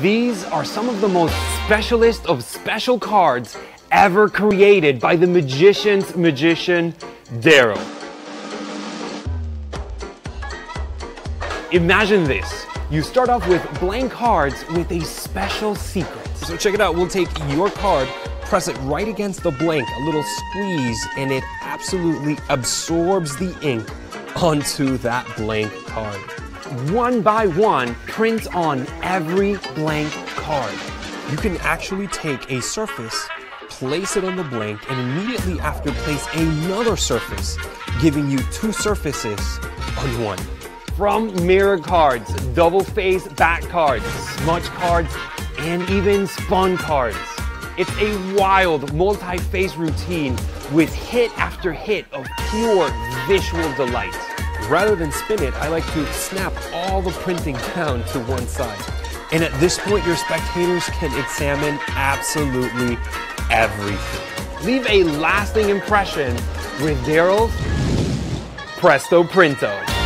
These are some of the most specialist of special cards ever created by the magician's magician, Daryl. Imagine this. You start off with blank cards with a special secret. So check it out. We'll take your card, press it right against the blank, a little squeeze, and it absolutely absorbs the ink onto that blank card. One by one, print on every blank card. You can actually take a surface, place it on the blank, and immediately after place another surface, giving you two surfaces on one. From mirror cards, double face back cards, smudge cards, and even spun cards. It's a wild multi-face routine with hit after hit of pure visual delight. Rather than spin it, I like to snap all the printing down to one side. And at this point, your spectators can examine absolutely everything. Leave a lasting impression with Daryl's Presto Printo.